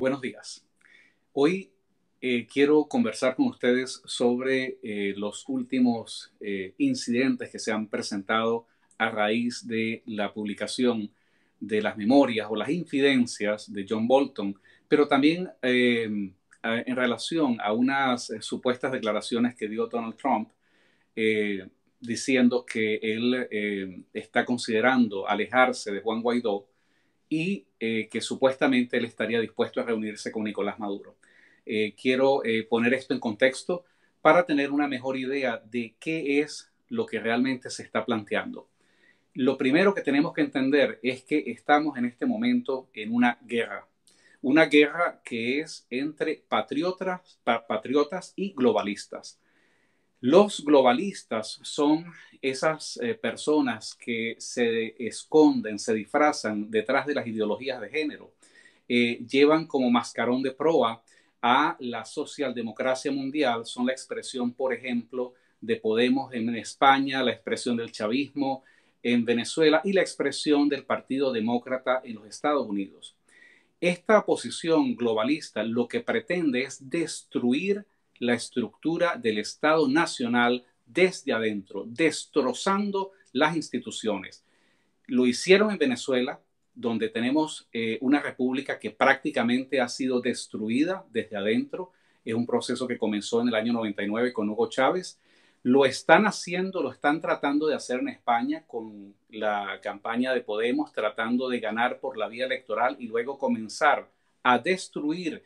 Buenos días. Hoy eh, quiero conversar con ustedes sobre eh, los últimos eh, incidentes que se han presentado a raíz de la publicación de las memorias o las infidencias de John Bolton, pero también en relación a unas supuestas declaraciones que dio Donald Trump diciendo que él está considerando alejarse de Juan Guaidó y eh, que supuestamente él estaría dispuesto a reunirse con Nicolás Maduro. Eh, quiero eh, poner esto en contexto para tener una mejor idea de qué es lo que realmente se está planteando. Lo primero que tenemos que entender es que estamos en este momento en una guerra, una guerra que es entre patriotas, patriotas y globalistas. Los globalistas son esas eh, personas que se esconden, se disfrazan detrás de las ideologías de género, eh, llevan como mascarón de proa a la socialdemocracia mundial, son la expresión, por ejemplo, de Podemos en España, la expresión del chavismo en Venezuela y la expresión del Partido Demócrata en los Estados Unidos. Esta posición globalista lo que pretende es destruir la estructura del Estado Nacional desde adentro, destrozando las instituciones. Lo hicieron en Venezuela, donde tenemos eh, una república que prácticamente ha sido destruida desde adentro. Es un proceso que comenzó en el año 99 con Hugo Chávez. Lo están haciendo, lo están tratando de hacer en España con la campaña de Podemos, tratando de ganar por la vía electoral y luego comenzar a destruir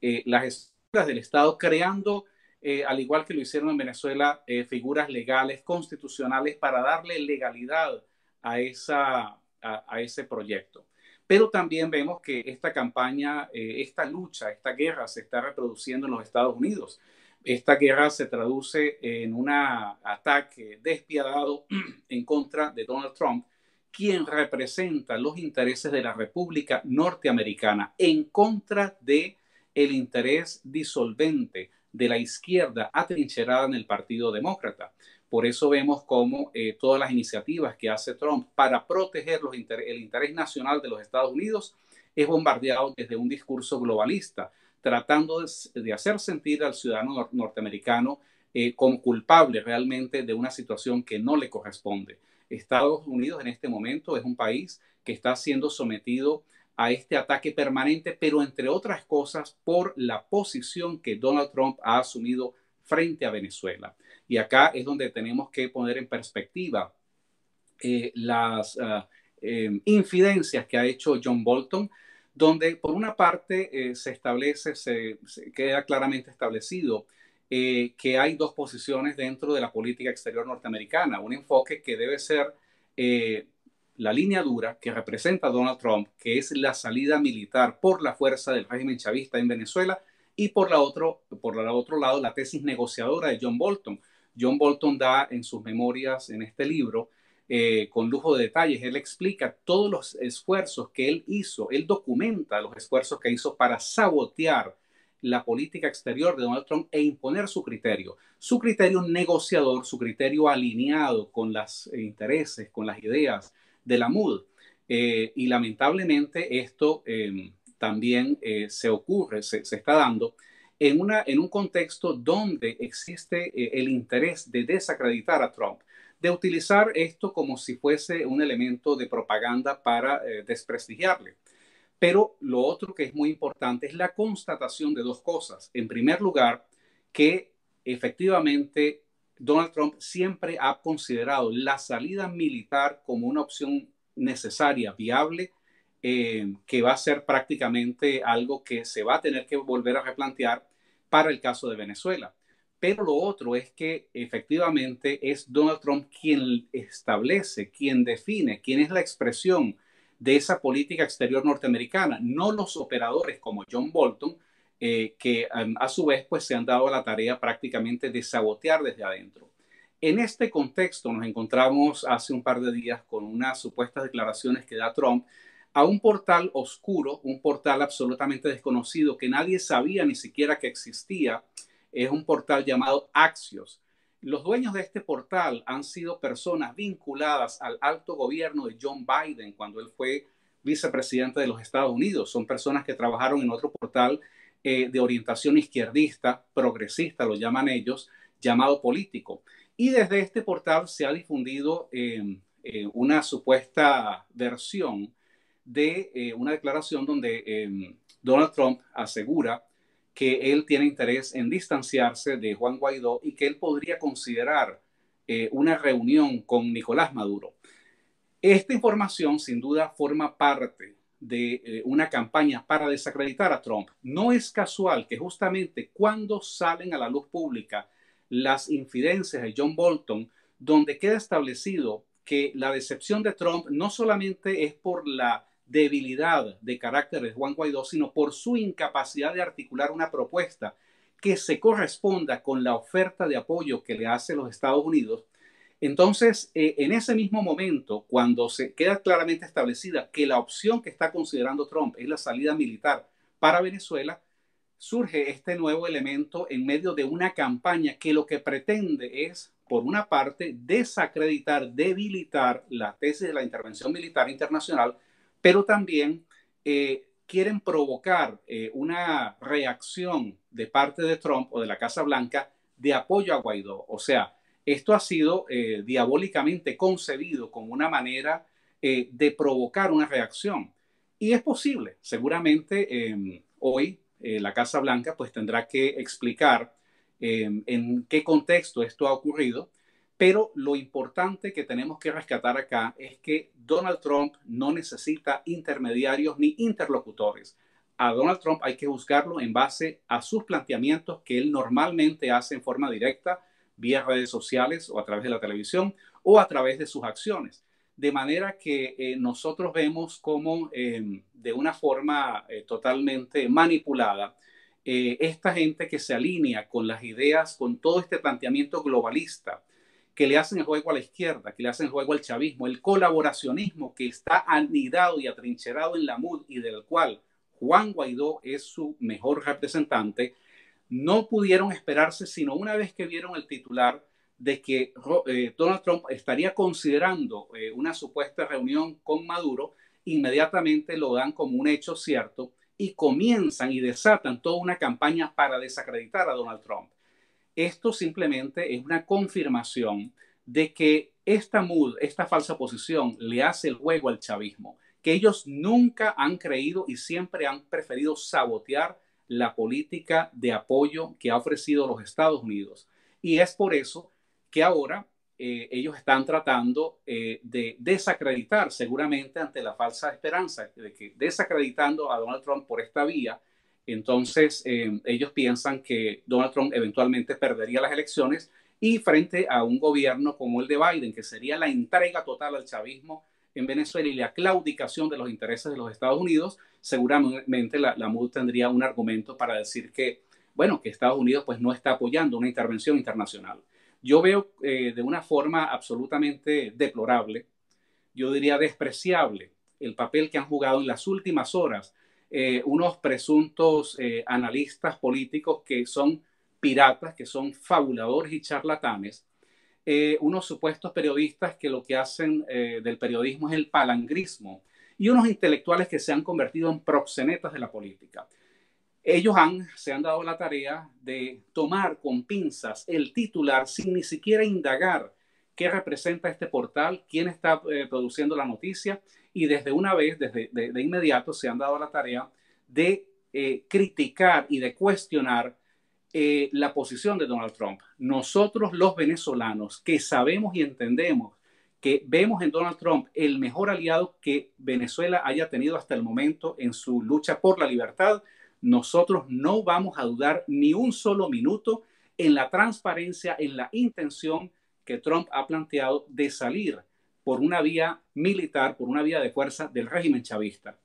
eh, las del Estado, creando, eh, al igual que lo hicieron en Venezuela, eh, figuras legales, constitucionales, para darle legalidad a, esa, a, ese proyecto. Pero también vemos que esta campaña, eh, esta lucha, esta guerra se está reproduciendo en los Estados Unidos. Esta guerra se traduce en un ataque despiadado en contra de Donald Trump, quien representa los intereses de la República Norteamericana en contra de el interés disolvente de la izquierda atrincherada en el Partido Demócrata. Por eso vemos cómo eh, todas las iniciativas que hace Trump para proteger el interés nacional de los Estados Unidos es bombardeado desde un discurso globalista, tratando de, hacer sentir al ciudadano norteamericano eh, como culpable realmente de una situación que no le corresponde. Estados Unidos en este momento es un país que está siendo sometido a este ataque permanente, pero entre otras cosas por la posición que Donald Trump ha asumido frente a Venezuela. Y acá es donde tenemos que poner en perspectiva eh, las ah, em, infidencias que ha hecho John Bolton, donde por una parte eh, se establece, se, queda claramente establecido eh, que hay dos posiciones dentro de la política exterior norteamericana, un enfoque que debe ser la línea dura que representa Donald Trump, que es la salida militar por la fuerza del régimen chavista en Venezuela, y por, la otro, por el otro lado la tesis negociadora de John Bolton. John Bolton da en sus memorias en este libro, eh, con lujo de detalles, él explica todos los esfuerzos que él hizo, él documenta los esfuerzos que hizo para sabotear la política exterior de Donald Trump e imponer su criterio, su criterio negociador, su criterio alineado con los intereses, con las ideas de la MUD. Eh, y lamentablemente esto em, también eh, se ocurre, se, está dando en, una, en un contexto donde existe eh, el interés de desacreditar a Trump, de utilizar esto como si fuese un elemento de propaganda para desprestigiarle. Pero lo otro que es muy importante es la constatación de dos cosas. En primer lugar, que efectivamente Donald Trump siempre ha considerado la salida militar como una opción necesaria, viable, eh, que va a ser prácticamente algo que se va a tener que volver a replantear para el caso de Venezuela. Pero lo otro es que efectivamente es Donald Trump quien establece, quien define, quien es la expresión de esa política exterior norteamericana, no los operadores como John Bolton, eh, que a su vez pues se han dado la tarea prácticamente de sabotear desde adentro. En este contexto nos encontramos hace un par de días con unas supuestas declaraciones que da Trump a un portal oscuro, un portal absolutamente desconocido que nadie sabía ni siquiera que existía. Es un portal llamado Axios. Los dueños de este portal han sido personas vinculadas al alto gobierno de John Biden cuando él fue vicepresidente de los Estados Unidos, son personas que trabajaron en otro portal eh, de orientación izquierdista, progresista, lo llaman ellos, llamado político. Y desde este portal se ha difundido em, eh, una supuesta versión de eh, una declaración donde Donald Trump asegura que él tiene interés en distanciarse de Juan Guaidó y que él podría considerar una reunión con Nicolás Maduro. Esta información sin duda forma parte de eh, una campaña para desacreditar a Trump. No es casual que justamente cuando salen a la luz pública las infidencias de John Bolton, donde queda establecido que la decepción de Trump no solamente es por la debilidad de carácter de Juan Guaidó, sino por su incapacidad de articular una propuesta que se corresponda con la oferta de apoyo que le hace los Estados Unidos, entonces, eh, en ese mismo momento, cuando se queda claramente establecida que la opción que está considerando Trump es la salida militar para Venezuela, surge este nuevo elemento en medio de una campaña que lo que pretende es, por una parte, desacreditar, debilitar la tesis de la intervención militar internacional, pero también eh, quieren provocar eh, una reacción de parte de Trump o de la Casa Blanca de apoyo a Guaidó. O sea, esto ha sido eh, diabólicamente concebido como una manera eh, de provocar una reacción. Y es posible, seguramente em, hoy eh, la Casa Blanca pues tendrá que explicar em, en qué contexto esto ha ocurrido, pero lo importante que tenemos que rescatar acá es que Donald Trump no necesita intermediarios ni interlocutores. A Donald Trump hay que buscarlo en base a sus planteamientos que él normalmente hace en forma directa vía redes sociales o a través de la televisión o a través de sus acciones. De manera que eh, nosotros vemos como em, de una forma eh, totalmente manipulada, eh, esta gente que se alinea con las ideas, con todo este planteamiento globalista, que le hacen juego a la izquierda, que le hacen juego al chavismo, el colaboracionismo que está anidado y atrincherado en la MUD y del cual Juan Guaidó es su mejor representante, no pudieron esperarse sino una vez que vieron el titular de que eh, Donald Trump estaría considerando eh, una supuesta reunión con Maduro, inmediatamente lo dan como un hecho cierto y comienzan y desatan toda una campaña para desacreditar a Donald Trump. Esto simplemente es una confirmación de que esta mood, esta falsa posición, le hace el juego al chavismo, que ellos nunca han creído y siempre han preferido sabotear la política de apoyo que ha ofrecido los Estados Unidos. Y es por eso que ahora eh, ellos están tratando eh, de desacreditar seguramente ante la falsa esperanza de que desacreditando a Donald Trump por esta vía, entonces eh, ellos piensan que Donald Trump eventualmente perdería las elecciones y frente a un gobierno como el de Biden, que sería la entrega total al chavismo en Venezuela y la claudicación de los intereses de los Estados Unidos, seguramente la, la MUD tendría un argumento para decir que, bueno, que Estados Unidos pues no está apoyando una intervención internacional. Yo veo eh, de una forma absolutamente deplorable, yo diría despreciable, el papel que han jugado en las últimas horas eh, unos presuntos eh, analistas políticos que son piratas, que son fabuladores y charlatanes, unos supuestos periodistas que lo que hacen del periodismo es el palangrismo y unos intelectuales que se han convertido en proxenetas de la política. Ellos han, se han dado la tarea de tomar con pinzas el titular sin ni siquiera indagar qué representa este portal, quién está eh, produciendo la noticia y desde una vez, desde de, inmediato, se han dado la tarea de criticar y de cuestionar eh, la posición de Donald Trump. Nosotros los venezolanos que sabemos y entendemos que vemos en Donald Trump el mejor aliado que Venezuela haya tenido hasta el momento en su lucha por la libertad, nosotros no vamos a dudar ni un solo minuto en la transparencia, en la intención que Trump ha planteado de salir por una vía militar, por una vía de fuerza del régimen chavista.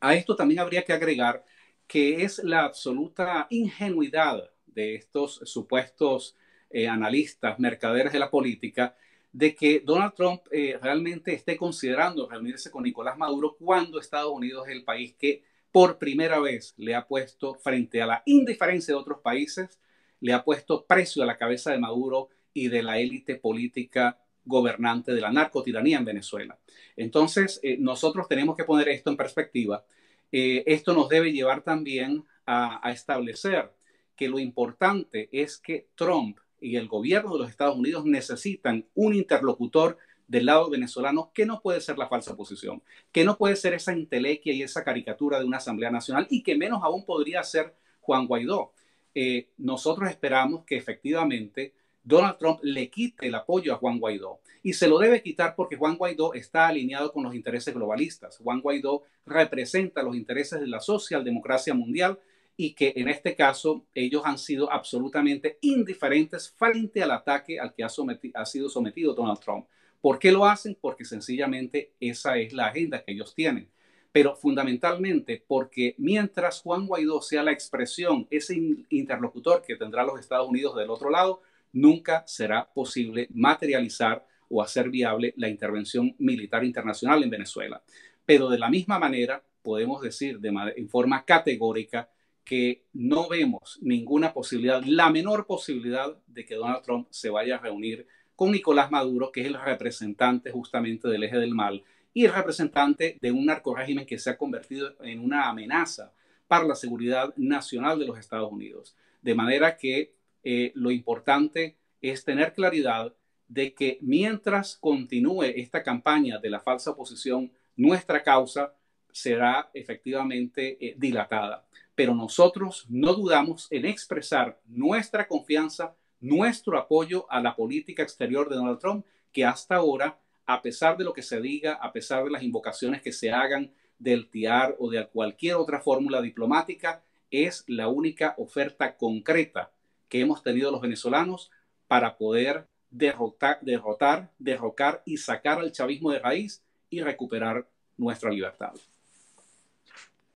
A esto también habría que agregar que es la absoluta ingenuidad de estos supuestos eh, analistas, mercaderes de la política, de que Donald Trump eh, realmente esté considerando reunirse con Nicolás Maduro cuando Estados Unidos es el país que por primera vez le ha puesto frente a la indiferencia de otros países, le ha puesto precio a la cabeza de Maduro y de la élite política gobernante de la narcotiranía en Venezuela. Entonces, eh, nosotros tenemos que poner esto en perspectiva. Eh, esto nos debe llevar también a, a establecer que lo importante es que Trump y el gobierno de los Estados Unidos necesitan un interlocutor del lado venezolano que no puede ser la falsa oposición, que no puede ser esa intelequia y esa caricatura de una Asamblea Nacional y que menos aún podría ser Juan Guaidó. Eh, nosotros esperamos que efectivamente Donald Trump le quite el apoyo a Juan Guaidó y se lo debe quitar porque Juan Guaidó está alineado con los intereses globalistas. Juan Guaidó representa los intereses de la socialdemocracia mundial y que en este caso ellos han sido absolutamente indiferentes frente al ataque al que ha, ha sido sometido Donald Trump. ¿Por qué lo hacen? Porque sencillamente esa es la agenda que ellos tienen. Pero fundamentalmente porque mientras Juan Guaidó sea la expresión, ese interlocutor que tendrá los Estados Unidos del otro lado, nunca será posible materializar o hacer viable la intervención militar internacional en Venezuela. Pero de la misma manera, podemos decir de en forma categórica que no vemos ninguna posibilidad, la menor posibilidad de que Donald Trump se vaya a reunir con Nicolás Maduro, que es el representante justamente del eje del mal y el representante de un narcorégimen que se ha convertido en una amenaza para la seguridad nacional de los Estados Unidos. De manera que eh, lo importante es tener claridad de que mientras continúe esta campaña de la falsa oposición, nuestra causa será efectivamente eh, dilatada. Pero nosotros no dudamos en expresar nuestra confianza nuestro apoyo a la política exterior de Donald Trump, que hasta ahora, a pesar de lo que se diga, a pesar de las invocaciones que se hagan del TIAR o de cualquier otra fórmula diplomática, es la única oferta concreta que hemos tenido los venezolanos para poder derrotar, derrotar, derrocar y sacar al chavismo de raíz y recuperar nuestra libertad.